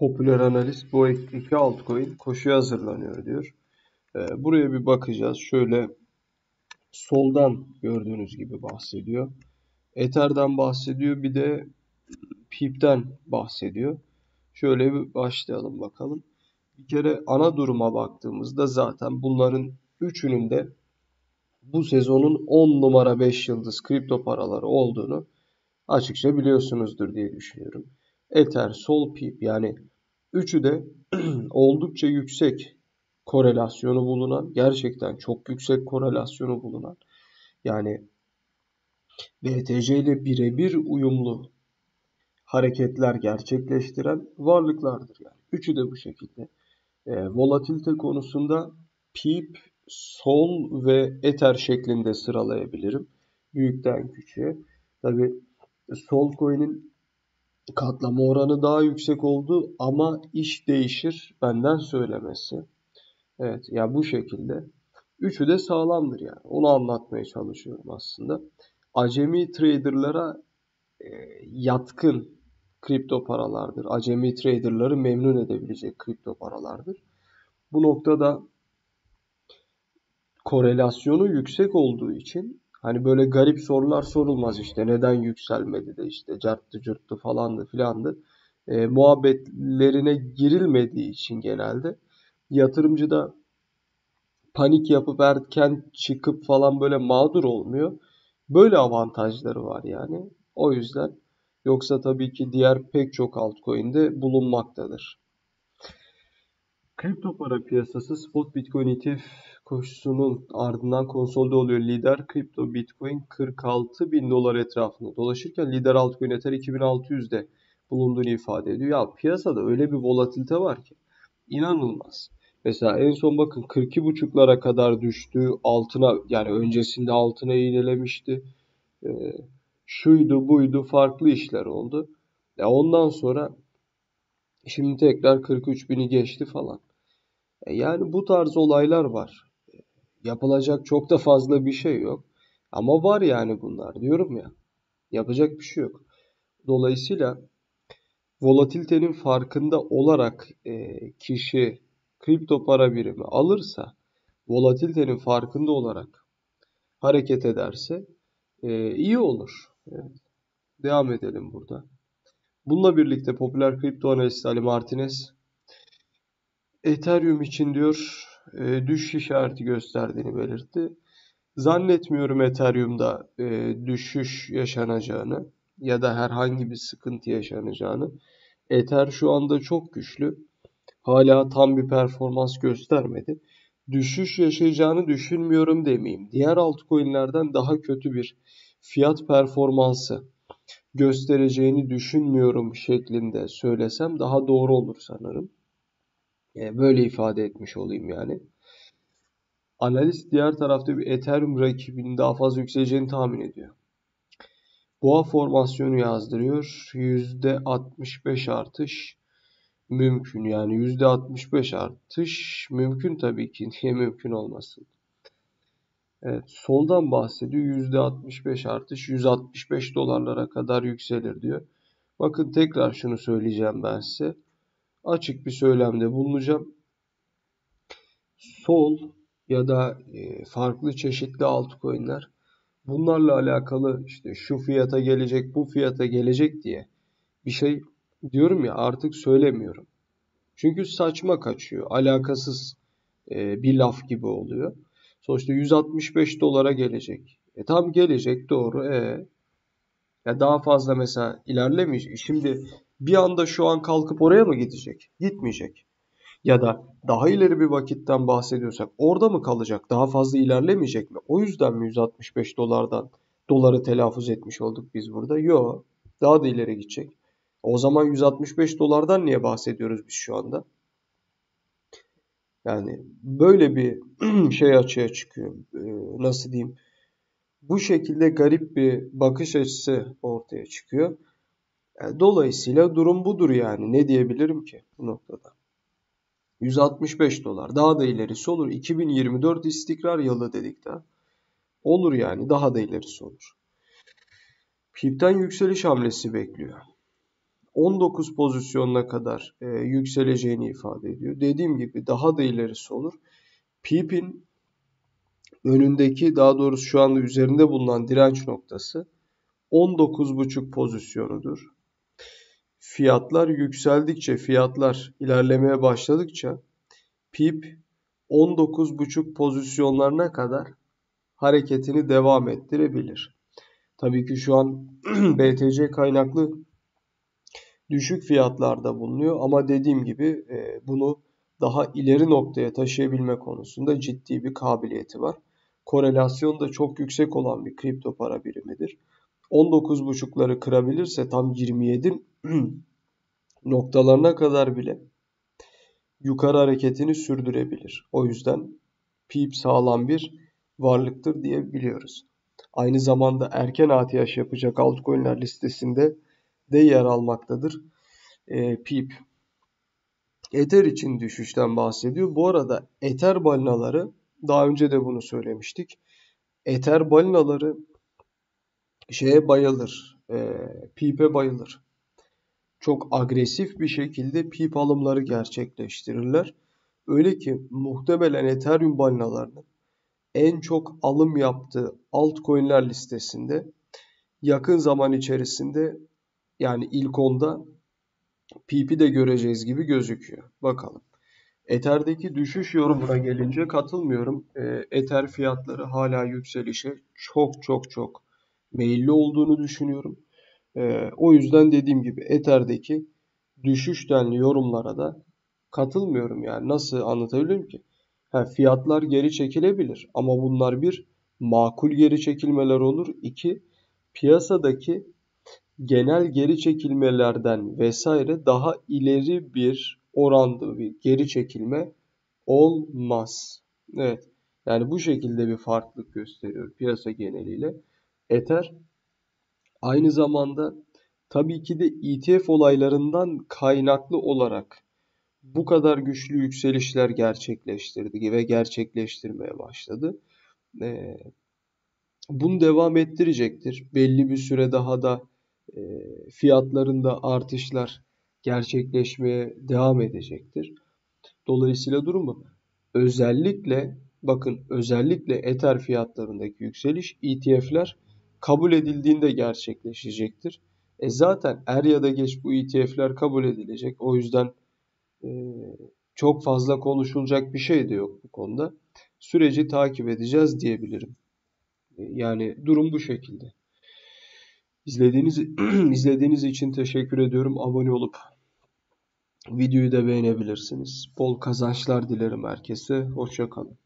popüler analist bu iki altcoin koşuya hazırlanıyor diyor. Ee, buraya bir bakacağız. Şöyle soldan gördüğünüz gibi bahsediyor. Ether'den bahsediyor. Bir de PIP'ten bahsediyor. Şöyle bir başlayalım bakalım. Bir kere ana duruma baktığımızda zaten bunların üçünün de bu sezonun 10 numara 5 yıldız kripto paraları olduğunu açıkça biliyorsunuzdur diye düşünüyorum. Ether, Sol, Pip yani üçü de oldukça yüksek korelasyonu bulunan, gerçekten çok yüksek korelasyonu bulunan yani BTC ile birebir uyumlu hareketler gerçekleştiren varlıklardır. Yani üçü de bu şekilde. E, volatilite konusunda PEEP, Sol ve Ether şeklinde sıralayabilirim. Büyükten küçüğe. Tabi Sol coin'in katlama oranı daha yüksek oldu ama iş değişir benden söylemesi. Evet ya bu şekilde. Üçü de sağlamdır yani. Onu anlatmaya çalışıyorum aslında. Acemi traderlara e, yatkın kripto paralardır. Acemi traderları memnun edebilecek kripto paralardır. Bu noktada korelasyonu yüksek olduğu için hani böyle garip sorular sorulmaz işte neden yükselmedi de işte carttı cırttı falandı filandı e, muhabbetlerine girilmediği için genelde yatırımcı da panik yapıp erken çıkıp falan böyle mağdur olmuyor. Böyle avantajları var yani. O yüzden Yoksa tabii ki diğer pek çok altcoin'de bulunmaktadır. Kripto para piyasası spot Bitcoin ETF koşusunun ardından konsolide oluyor. Lider kripto Bitcoin 46 bin dolar etrafında dolaşırken lider altcoin Ether 2600'de bulunduğunu ifade ediyor. Ya piyasada öyle bir volatilite var ki inanılmaz. Mesela en son bakın 42.5'lara kadar düştü. Altına yani öncesinde altına iğnelemişti. Ee, şuydu buydu farklı işler oldu. Ya ondan sonra şimdi tekrar 43 bini geçti falan. E yani bu tarz olaylar var. Yapılacak çok da fazla bir şey yok. Ama var yani bunlar diyorum ya. Yapacak bir şey yok. Dolayısıyla volatilitenin farkında olarak e, kişi kripto para birimi alırsa, volatilitenin farkında olarak hareket ederse e, iyi olur. Evet. Devam edelim burada. Bununla birlikte popüler kripto analisti Ali Martinez Ethereum için diyor e, düşüş işareti gösterdiğini belirtti. Zannetmiyorum Ethereum'da e, düşüş yaşanacağını ya da herhangi bir sıkıntı yaşanacağını. Ether şu anda çok güçlü. Hala tam bir performans göstermedi. Düşüş yaşayacağını düşünmüyorum demeyeyim. Diğer altcoin'lerden daha kötü bir fiyat performansı göstereceğini düşünmüyorum şeklinde söylesem daha doğru olur sanırım. E, böyle ifade etmiş olayım yani. Analist diğer tarafta bir Ethereum rakibinin daha fazla yükseleceğini tahmin ediyor. Boğa formasyonu yazdırıyor. %65 artış mümkün. Yani %65 artış mümkün tabii ki. Niye mümkün olmasın? Evet, soldan bahsediyor. %65 artış 165 dolarlara kadar yükselir diyor. Bakın tekrar şunu söyleyeceğim ben size. Açık bir söylemde bulunacağım. Sol ya da e, farklı çeşitli altcoin'ler bunlarla alakalı işte şu fiyata gelecek, bu fiyata gelecek diye bir şey diyorum ya artık söylemiyorum. Çünkü saçma kaçıyor. Alakasız e, bir laf gibi oluyor. Sonuçta 165 dolara gelecek. E tam gelecek doğru. E ya daha fazla mesela ilerlemeyecek. Şimdi bir anda şu an kalkıp oraya mı gidecek? Gitmeyecek. Ya da daha ileri bir vakitten bahsediyorsak orada mı kalacak? Daha fazla ilerlemeyecek mi? O yüzden mi 165 dolardan doları telaffuz etmiş olduk biz burada? Yok. Daha da ileri gidecek. O zaman 165 dolardan niye bahsediyoruz biz şu anda? Yani böyle bir şey açığa çıkıyor. Ee, nasıl diyeyim? Bu şekilde garip bir bakış açısı ortaya çıkıyor. Yani dolayısıyla durum budur yani. Ne diyebilirim ki bu noktada? 165 dolar. Daha da ilerisi olur. 2024 istikrar yılı dedik de. Olur yani. Daha da ilerisi olur. PIP'ten yükseliş hamlesi bekliyor. 19 pozisyonuna kadar e, yükseleceğini ifade ediyor. Dediğim gibi daha da ilerisi olur. PIP'in önündeki daha doğrusu şu anda üzerinde bulunan direnç noktası 19,5 pozisyonudur. Fiyatlar yükseldikçe, fiyatlar ilerlemeye başladıkça PIP 19,5 pozisyonlarına kadar hareketini devam ettirebilir. Tabii ki şu an BTC kaynaklı düşük fiyatlarda bulunuyor ama dediğim gibi e, bunu daha ileri noktaya taşıyabilme konusunda ciddi bir kabiliyeti var. Korelasyon da çok yüksek olan bir kripto para birimidir. 19.5'ları kırabilirse tam 27 noktalarına kadar bile yukarı hareketini sürdürebilir. O yüzden PIP sağlam bir varlıktır diyebiliyoruz. Aynı zamanda erken ATH yapacak altcoin'ler listesinde de yer almaktadır. E, PIP. Ether için düşüşten bahsediyor. Bu arada Ether balinaları daha önce de bunu söylemiştik. Ether balinaları şeye bayılır. E, PIP'e bayılır. Çok agresif bir şekilde PIP alımları gerçekleştirirler. Öyle ki muhtemelen Ethereum balinalarının en çok alım yaptığı altcoin'ler listesinde yakın zaman içerisinde yani ilk onda PP de göreceğiz gibi gözüküyor. Bakalım. Ether'deki düşüş yorumuna gelince katılmıyorum. E, Ether fiyatları hala yükselişe çok çok çok meyilli olduğunu düşünüyorum. E, o yüzden dediğim gibi Ether'deki düşüş denli yorumlara da katılmıyorum. Yani nasıl anlatabilirim ki? Ha, fiyatlar geri çekilebilir ama bunlar bir makul geri çekilmeler olur. İki piyasadaki genel geri çekilmelerden vesaire daha ileri bir oranda bir geri çekilme olmaz. Evet. Yani bu şekilde bir farklılık gösteriyor piyasa geneliyle. Ether aynı zamanda tabii ki de ETF olaylarından kaynaklı olarak bu kadar güçlü yükselişler gerçekleştirdi ve gerçekleştirmeye başladı. Ee, bunu devam ettirecektir. Belli bir süre daha da e, fiyatlarında artışlar gerçekleşmeye devam edecektir. Dolayısıyla durumu özellikle bakın özellikle Ether fiyatlarındaki yükseliş ETF'ler kabul edildiğinde gerçekleşecektir. E zaten er ya da geç bu ETF'ler kabul edilecek. O yüzden e, çok fazla konuşulacak bir şey de yok bu konuda. Süreci takip edeceğiz diyebilirim. E, yani durum bu şekilde. İzlediğiniz, izlediğiniz için teşekkür ediyorum. Abone olup videoyu da beğenebilirsiniz. Bol kazançlar dilerim herkese. Hoşçakalın.